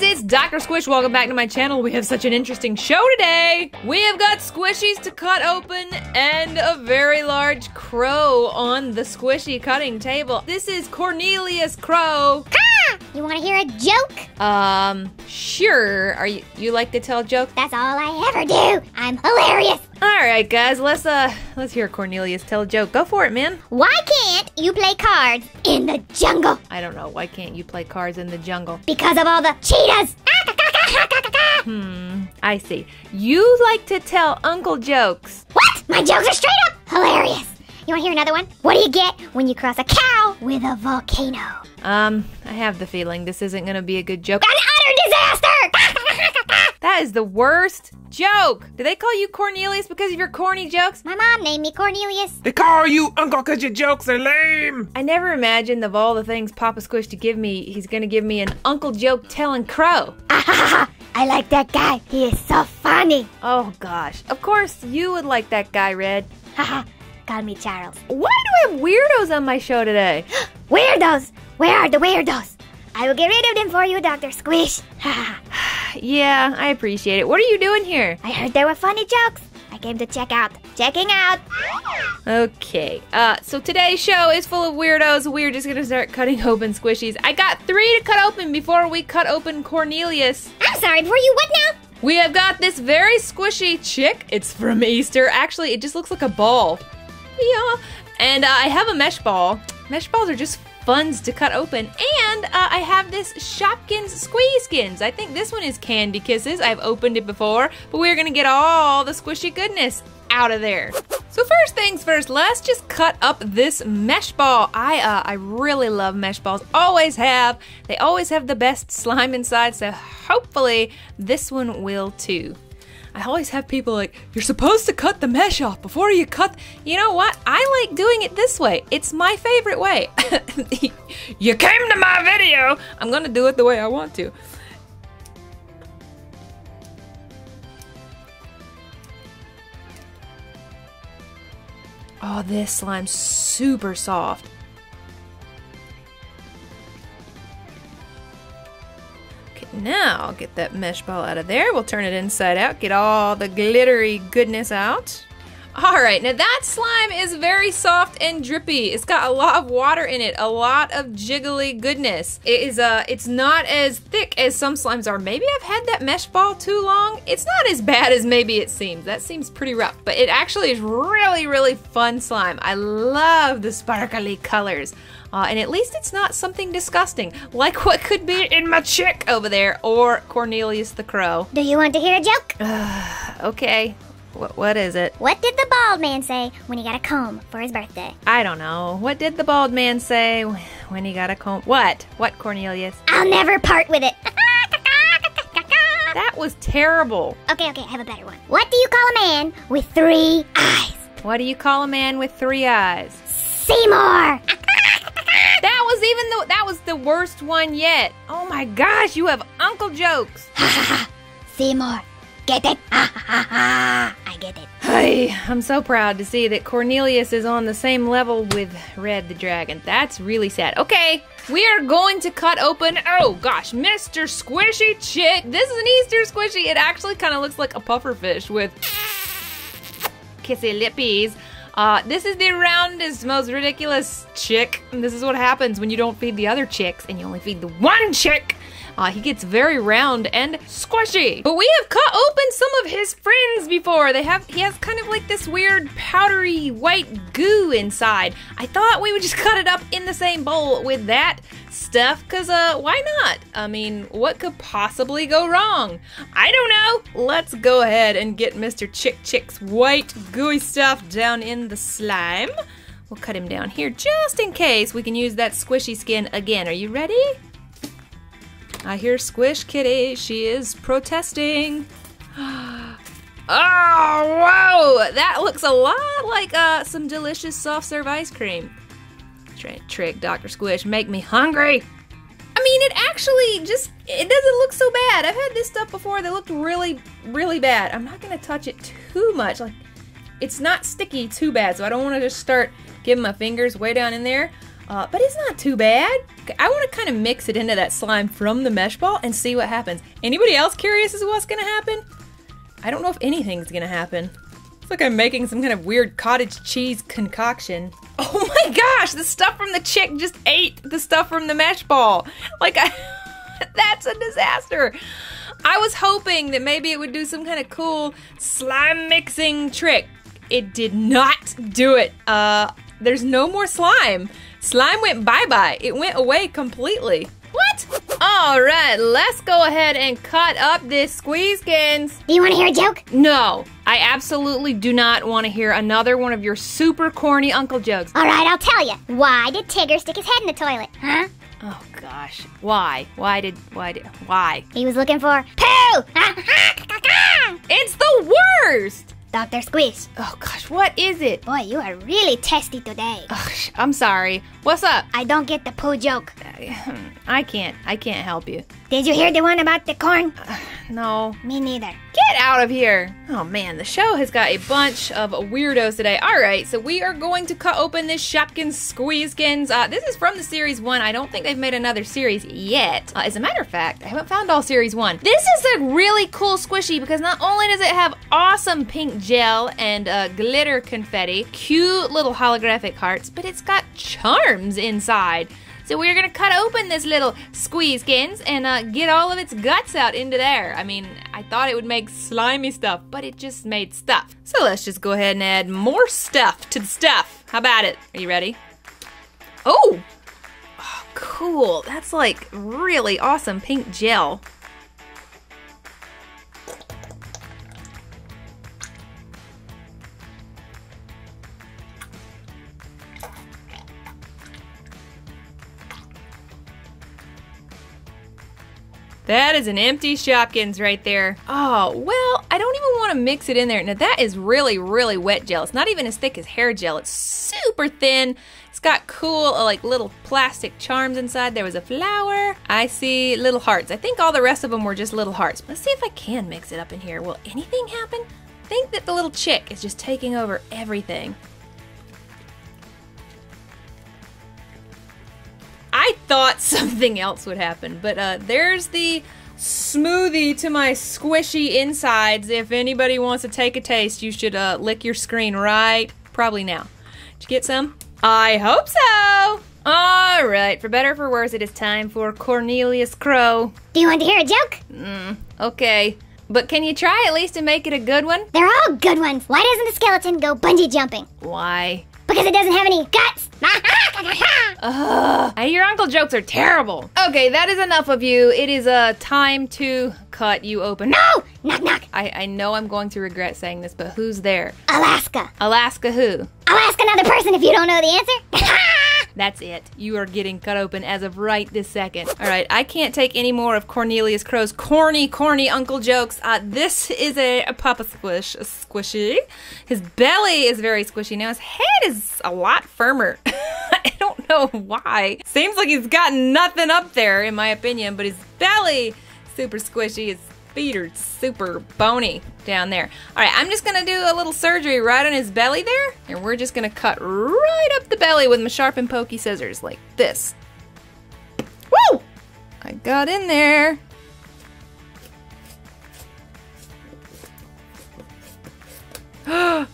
guys, it's Dr. Squish. Welcome back to my channel. We have such an interesting show today. We have got squishies to cut open and a very large crow on the squishy cutting table. This is Cornelius Crow. You want to hear a joke? Um, sure. Are you you like to tell jokes? That's all I ever do. I'm hilarious. All right, guys. Let's uh let's hear Cornelius tell a joke. Go for it, man. Why can't you play cards in the jungle? I don't know. Why can't you play cards in the jungle? Because of all the cheetahs. Hmm. I see. You like to tell uncle jokes. What? My jokes are straight up hilarious. You want to hear another one? What do you get when you cross a cow with a volcano? Um, I have the feeling this isn't gonna be a good joke. An utter disaster! That is the worst joke. Do they call you Cornelius because of your corny jokes? My mom named me Cornelius. They call you Uncle because your jokes are lame. I never imagined of all the things Papa Squish to give me, he's gonna give me an uncle joke telling crow. I like that guy. He is so funny. Oh gosh. Of course you would like that guy, Red. Haha. Call me Charles. Why do I have weirdos on my show today? Weirdos! Where are the weirdos? I will get rid of them for you, Dr. Squish. yeah, I appreciate it. What are you doing here? I heard there were funny jokes. I came to check out. Checking out. Okay. Uh, so today's show is full of weirdos. We're just gonna start cutting open squishies. I got three to cut open before we cut open Cornelius. I'm sorry, before you what now? We have got this very squishy chick. It's from Easter. Actually, it just looks like a ball. And uh, I have a mesh ball. Mesh balls are just funs to cut open. And uh, I have this Shopkins Squeezkins. I think this one is Candy Kisses. I've opened it before, but we're gonna get all the squishy goodness out of there. So first things first, let's just cut up this mesh ball. I uh, I really love mesh balls. Always have. They always have the best slime inside, so hopefully this one will too. I always have people like, you're supposed to cut the mesh off before you cut. You know what? I like doing it this way. It's my favorite way. you came to my video. I'm gonna do it the way I want to. Oh, this slime's super soft. Now get that mesh ball out of there. We'll turn it inside out, get all the glittery goodness out. All right, now that slime is very soft and drippy. It's got a lot of water in it, a lot of jiggly goodness. It is uh it's not as thick as some slimes are. Maybe I've had that mesh ball too long. It's not as bad as maybe it seems. That seems pretty rough, but it actually is really really fun slime. I love the sparkly colors. Uh, and at least it's not something disgusting, like what could be in my chick over there, or Cornelius the Crow. Do you want to hear a joke? Okay, what, what is it? What did the bald man say when he got a comb for his birthday? I don't know. What did the bald man say when he got a comb? What? What, Cornelius? I'll never part with it. That was terrible. okay, okay, I have a better one. What do you call a man with three eyes? What do you call a man with three eyes? Seymour! Was even the that was the worst one yet. Oh my gosh, you have uncle jokes. Ha ha ha. Seymour. Get it? I get it. Hey, I'm so proud to see that Cornelius is on the same level with Red the Dragon. That's really sad. Okay, we are going to cut open. Oh gosh, Mr. Squishy Chick. This is an Easter squishy. It actually kind of looks like a pufferfish with kissy lippies. Uh, this is the roundest, most ridiculous chick. And this is what happens when you don't feed the other chicks and you only feed the one chick. Uh, he gets very round and squishy. But we have cut open some of his friends before. They have he has kind of like this weird powdery white goo inside. I thought we would just cut it up in the same bowl with that stuff cuz uh why not? I mean, what could possibly go wrong? I don't know. Let's go ahead and get Mr. Chick Chick's white gooey stuff down in the slime. We'll cut him down here just in case we can use that squishy skin again. Are you ready? I hear Squish Kitty. She is protesting. oh, whoa! That looks a lot like uh, some delicious soft serve ice cream. Trying trick Dr. Squish, make me hungry. I mean, it actually just, it doesn't look so bad. I've had this stuff before that looked really, really bad. I'm not going to touch it too much. Like, it's not sticky too bad, so I don't want to just start giving my fingers way down in there. Uh, but it's not too bad. I want to kind of mix it into that slime from the mesh ball and see what happens. Anybody else curious as to what's going to happen? I don't know if anything's going to happen. It's like I'm making some kind of weird cottage cheese concoction. Oh my gosh, the stuff from the chick just ate the stuff from the mesh ball. Like, I, that's a disaster. I was hoping that maybe it would do some kind of cool slime mixing trick. It did not do it. Uh, there's no more slime. Slime went bye bye. It went away completely. What? All right, let's go ahead and cut up this Squeezkins. Do you want to hear a joke? No, I absolutely do not want to hear another one of your super corny uncle jokes. All right, I'll tell you. Why did Tigger stick his head in the toilet? Huh? Oh gosh, why? Why did? Why did? Why? He was looking for poo. It's the worst. Dr. Squeeze. Oh gosh, what is it? Boy, you are really testy today. Ugh, I'm sorry. What's up? I don't get the poo joke. Uh, hmm, I can't. I can't help you. Did you hear the one about the corn? No. Me neither. Get out of here! Oh man, the show has got a bunch of weirdos today. Alright, so we are going to cut open this Shopkins Squeezkins. Uh, this is from the series one. I don't think they've made another series yet. Uh, as a matter of fact, I haven't found all series one. This is a really cool squishy because not only does it have awesome pink gel and uh, glitter confetti, cute little holographic hearts, but it's got charms inside. So we're gonna cut open this little Squeezkins and uh, get all of its guts out into there. I mean, I thought it would make slimy stuff, but it just made stuff. So let's just go ahead and add more stuff to the stuff. How about it? Are you ready? Oh! Oh, cool. That's like really awesome pink gel. That is an empty Shopkins right there. Oh, well, I don't even want to mix it in there. Now, that is really, really wet gel. It's not even as thick as hair gel. It's super thin. It's got cool, uh, like, little plastic charms inside. There was a flower. I see little hearts. I think all the rest of them were just little hearts. Let's see if I can mix it up in here. Will anything happen? I think that the little chick is just taking over everything. I thought something else would happen, but uh, there's the smoothie to my squishy insides. If anybody wants to take a taste, you should uh, lick your screen right probably now. Did you get some? I hope so. All right, for better or for worse, it is time for Cornelius Crow. Do you want to hear a joke? Mm, Okay, but can you try at least to make it a good one? They're all good ones. Why doesn't the skeleton go bungee jumping? Why? Because it doesn't have any guts. Ugh, your uncle jokes are terrible. Okay, that is enough of you. It is uh, time to cut you open. no! Knock, knock. I, I know I'm going to regret saying this, but who's there? Alaska. Alaska who? I'll ask another person if you don't know the answer. That's it. You are getting cut open as of right this second. All right, I can't take any more of Cornelius Crow's corny, corny uncle jokes. Uh, this is a, a Papa Squish, a squishy. His belly is very squishy. Now his head is a lot firmer. I don't know why. Seems like he's got nothing up there, in my opinion, but his belly super squishy. Feet are super bony down there. All right, I'm just gonna do a little surgery right on his belly there, and we're just gonna cut right up the belly with my sharp and pokey scissors like this. Woo! I got in there.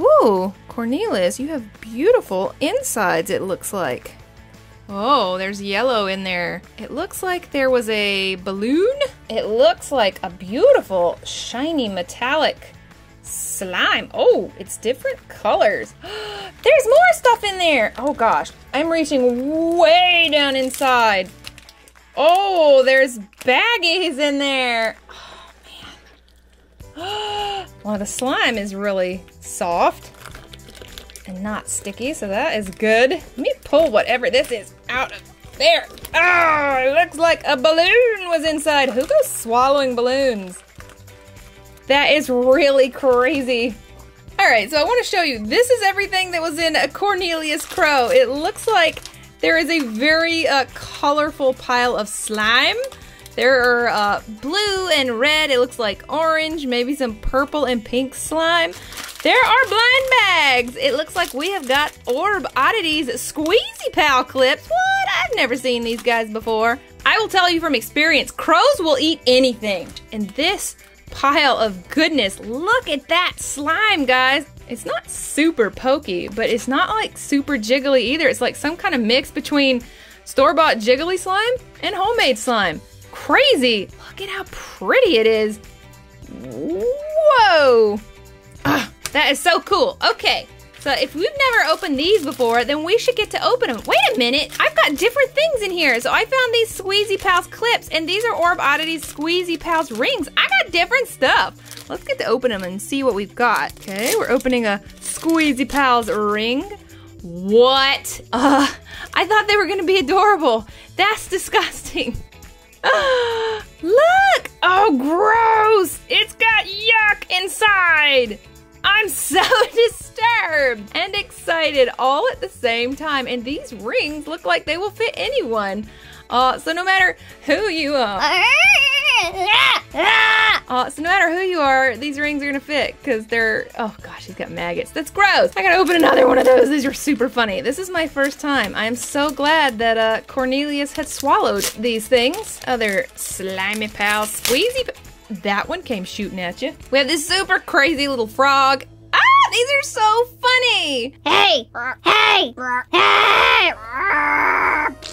Ooh, Cornelius, you have beautiful insides, it looks like. Oh, there's yellow in there. It looks like there was a balloon. It looks like a beautiful, shiny, metallic slime. Oh, it's different colors. There's more stuff in there. Oh gosh, I'm reaching way down inside. Oh, there's baggies in there. Oh man. well, the slime is really soft and not sticky, so that is good. Let me pull whatever this is out of there. It looks like a balloon was inside. Who goes swallowing balloons? That is really crazy. All right, so I want to show you. This is everything that was in a Cornelius Crow. It looks like there is a very uh, colorful pile of slime. There are uh, blue and red. It looks like orange, maybe some purple and pink slime. There are blind bags. It looks like we have got Orb Oddities Squeezy Pal clips. What? I've never seen these guys before. I will tell you from experience, crows will eat anything. And this pile of goodness, look at that slime, guys. It's not super pokey, but it's not like super jiggly either. It's like some kind of mix between store-bought jiggly slime and homemade slime. Crazy. Look at how pretty it is. Whoa. Ah, that is so cool. Okay, so if we've never opened these before, then we should get to open them. Wait a minute, I've got different things in here. So I found these Squeezy Pals clips, and these are Orb Oddities Squeezy Pals rings. I got different stuff. Let's get to open them and see what we've got. Okay, we're opening a Squeezy Pals ring. What? Uh, I thought they were gonna be adorable. That's disgusting. Look! Oh, gross! It's got yuck inside! I'm so disturbed and excited all at the same time. And these rings look like they will fit anyone. Uh, so no matter who you are, uh, so no matter who you are, these rings are gonna fit because they're. Oh gosh, he's got maggots. That's gross. I gotta open another one of those. These are super funny. This is my first time. I am so glad that uh, Cornelius had swallowed these things. Other slimy pal, squeezy. That one came shooting at you. We have this super crazy little frog. Ah, these are so funny. Hey! Hey! Hey!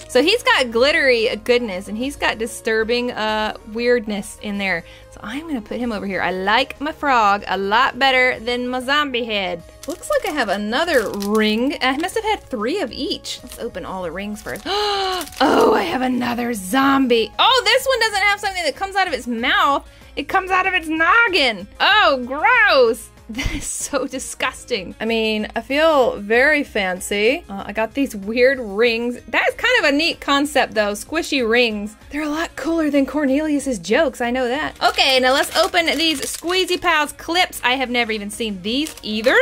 So he's got glittery goodness and he's got disturbing uh, weirdness in there. So I'm gonna put him over here. I like my frog a lot better than my zombie head. Looks like I have another ring. I must have had three of each. Let's open all the rings first. Oh, I have another zombie. Oh, this one doesn't have something that comes out of its mouth. It comes out of its noggin. Oh, gross. That is so disgusting. I mean, I feel very fancy. Uh, I got these weird rings. That's kind of a neat concept, though. Squishy rings. They're a lot cooler than Cornelius's jokes. I know that. Okay, now let's open these Squeezy Pals clips. I have never even seen these either.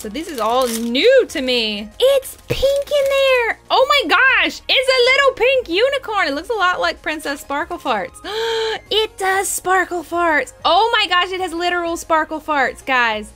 So this is all new to me. It's pink in there. Oh my gosh, it's a little pink unicorn. It looks a lot like Princess Sparkle Farts. it does sparkle farts. Oh my gosh, it has literal sparkle farts, guys.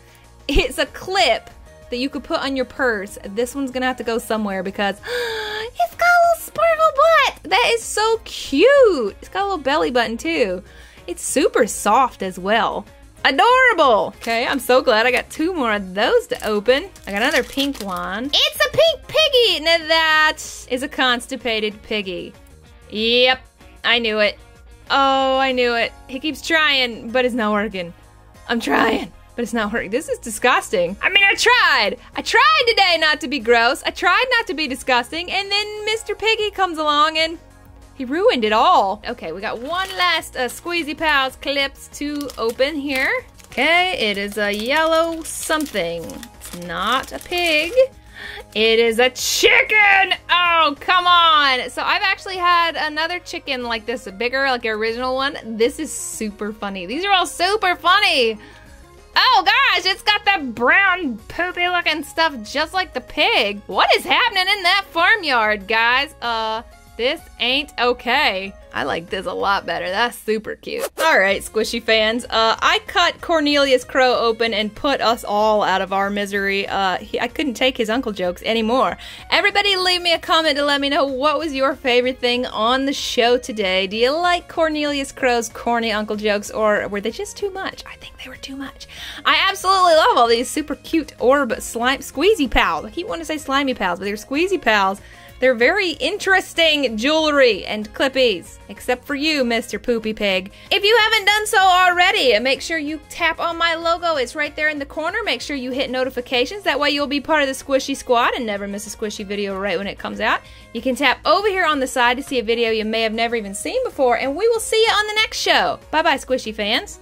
It's a clip that you could put on your purse. This one's gonna have to go somewhere because it's got a little sparkle butt. That is so cute. It's got a little belly button too. It's super soft as well. Adorable! Okay, I'm so glad I got two more of those to open. I got another pink one. It's a pink piggy! Now that is a constipated piggy. Yep, I knew it. Oh, I knew it. He keeps trying, but it's not working. I'm trying, but it's not working. This is disgusting. I mean, I tried. I tried today not to be gross. I tried not to be disgusting, and then Mr. Piggy comes along and he ruined it all. Okay, we got one last uh, Squeezy Pals clips to open here. Okay, it is a yellow something. It's not a pig. It is a chicken! Oh, come on! So I've actually had another chicken like this, a bigger, like original one. This is super funny. These are all super funny. Oh gosh, it's got that brown poopy looking stuff just like the pig. What is happening in that farmyard, guys? Uh, this ain't okay. I like this a lot better. That's super cute. All right, squishy fans. Uh, I cut Cornelius Crow open and put us all out of our misery. Uh, he, I couldn't take his uncle jokes anymore. Everybody leave me a comment to let me know what was your favorite thing on the show today. Do you like Cornelius Crow's corny uncle jokes or were they just too much? I think they were too much. I absolutely love all these super cute orb slime squeezy pals. I keep wanting to say slimy pals, but they're squeezy pals. They're very interesting jewelry and clippies, except for you, Mr. Poopy Pig. If you haven't done so already, make sure you tap on my logo. It's right there in the corner. Make sure you hit notifications. That way you'll be part of the Squishy Squad and never miss a Squishy video right when it comes out. You can tap over here on the side to see a video you may have never even seen before, and we will see you on the next show. Bye-bye, Squishy fans.